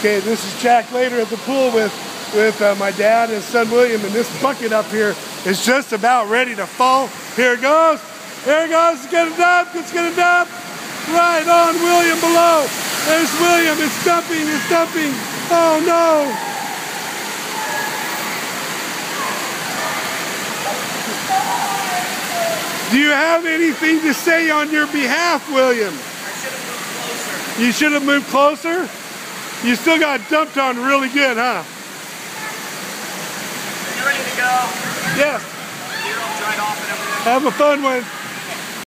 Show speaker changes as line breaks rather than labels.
Okay, this is Jack Later at the pool with, with uh, my dad and son William, and this bucket up here is just about ready to fall. Here it goes. Here it goes. It's gonna dump. It's gonna dump. Right on William below. There's William. It's dumping. It's dumping. Oh no. Do you have anything to say on your behalf, William?
I should have moved closer.
You should have moved closer? You still got dumped on really good, huh?
Are you ready to go?
Yes.
You're all dried off and everything.
Have a fun one.